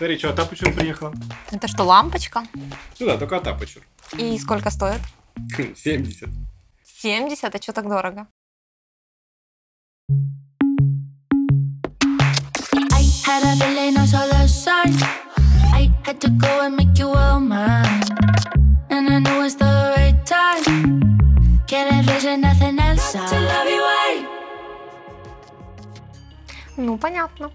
Смотри, что, Атапычур приехала. Это что, лампочка? Ну да, только Атапычур. И сколько стоит? 70. 70? А что так дорого? I had a feeling no solo sign. I had to go and make you all mine. And I knew it's the right time. Can't envision nothing else. To love you right. Ну, понятно.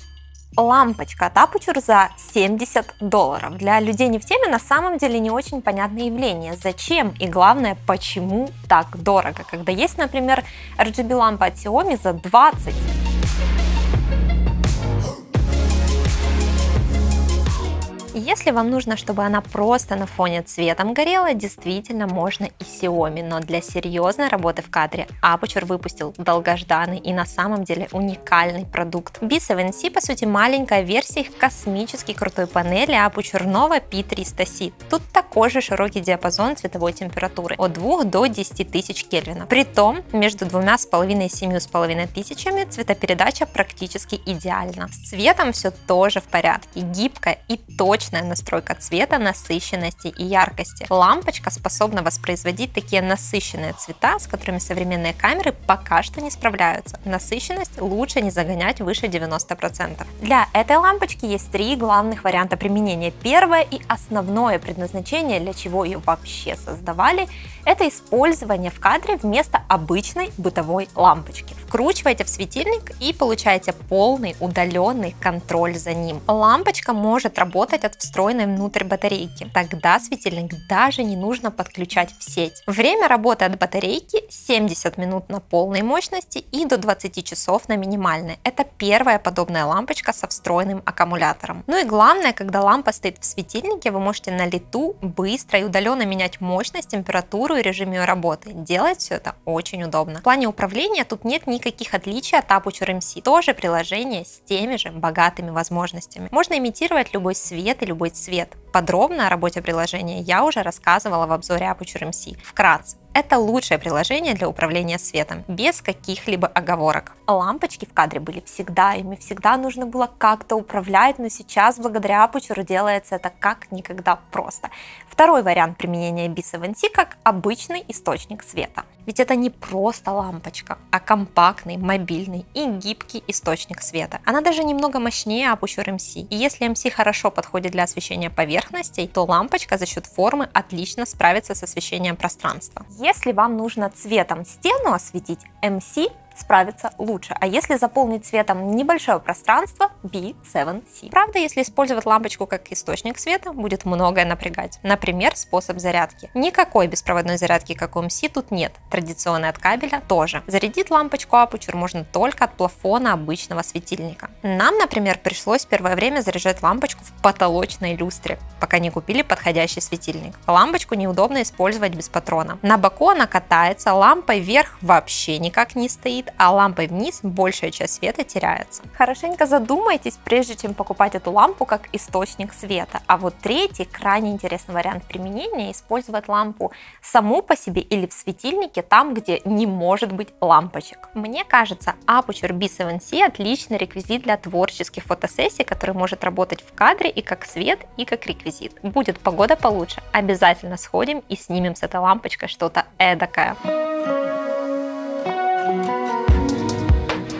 Лампочка от Aputure за 70 долларов. Для людей не в теме на самом деле не очень понятное явление. Зачем и главное, почему так дорого, когда есть, например, RGB лампа от Xiaomi за 20. Если вам нужно, чтобы она просто на фоне цветом горела, действительно можно и Xiaomi, но для серьезной работы в кадре Aputure выпустил долгожданный и на самом деле уникальный продукт. B7C по сути маленькая версия их космически крутой панели Aputure Nova P300C. Тут такой же широкий диапазон цветовой температуры от 2 до 10 тысяч Кельвина. Притом между двумя с половиной и семью с половиной тысячами цветопередача практически идеальна. С цветом все тоже в порядке, гибкая и точно точная настройка цвета, насыщенности и яркости. Лампочка способна воспроизводить такие насыщенные цвета, с которыми современные камеры пока что не справляются. Насыщенность лучше не загонять выше 90%. Для этой лампочки есть три главных варианта применения. Первое и основное предназначение, для чего ее вообще создавали, это использование в кадре вместо обычной бытовой лампочки. Вкручиваете в светильник и получаете полный удаленный контроль за ним. Лампочка может работать от встроенной внутрь батарейки. Тогда светильник даже не нужно подключать в сеть. Время работы от батарейки 70 минут на полной мощности и до 20 часов на минимальной. Это первая подобная лампочка со встроенным аккумулятором. Ну и главное, когда лампа стоит в светильнике, вы можете на лету быстро и удаленно менять мощность, температуру и режим ее работы. Делать все это очень удобно. В плане управления тут нет никаких отличий от Aputure MC. Тоже приложение с теми же богатыми возможностями. Можно имитировать любой свет и любой цвет. Подробно о работе приложения я уже рассказывала в обзоре Aputure MC. Вкратце, это лучшее приложение для управления светом, без каких-либо оговорок. Лампочки в кадре были всегда, ими всегда нужно было как-то управлять, но сейчас благодаря Aputure делается это как никогда просто. Второй вариант применения B7C как обычный источник света. Ведь это не просто лампочка, а компактный, мобильный и гибкий источник света. Она даже немного мощнее Aputure MC. И если MC хорошо подходит для освещения поверхностей, то лампочка за счет формы отлично справится с освещением пространства. Если вам нужно цветом стену осветить, MC справится лучше. А если заполнить цветом небольшое пространство, B7C. Правда, если использовать лампочку как источник света, будет многое напрягать. Например, способ зарядки. Никакой беспроводной зарядки, как у MC, тут нет. Традиционной от кабеля тоже. Зарядить лампочку Aputure можно только от плафона обычного светильника. Нам, например, пришлось первое время заряжать лампочку в потолочной люстре, пока не купили подходящий светильник. Лампочку неудобно использовать без патрона. На боку она катается, лампой вверх вообще никак не стоит, горит, а лампой вниз большая часть света теряется. Хорошенько задумайтесь, прежде чем покупать эту лампу как источник света. А вот третий, крайне интересный вариант применения, использовать лампу саму по себе или в светильнике, там, где не может быть лампочек. Мне кажется, Aputure B7C отличный реквизит для творческих фотосессий, который может работать в кадре и как свет, и как реквизит. Будет погода получше, обязательно сходим и снимем с этой лампочкой что-то эдакое.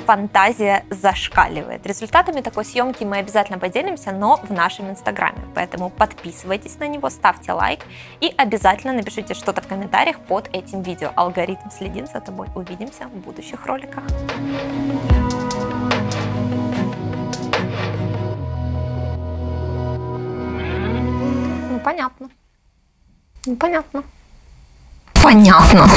Фантазия зашкаливает. Результатами такой съемки мы обязательно поделимся, но в нашем инстаграме. Поэтому подписывайтесь на него, ставьте лайк и обязательно напишите что-то в комментариях под этим видео. Алгоритм следит за тобой. Увидимся в будущих роликах. Ну, понятно. Ну, понятно. Понятно.